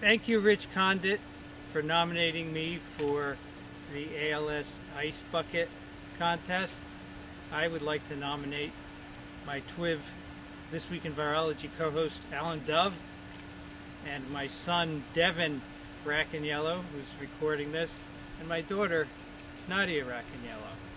Thank you, Rich Condit, for nominating me for the ALS Ice Bucket Contest. I would like to nominate my TWIV This Week in Virology co-host Alan Dove and my son Devin Racaniello, who's recording this, and my daughter Nadia Racaniello.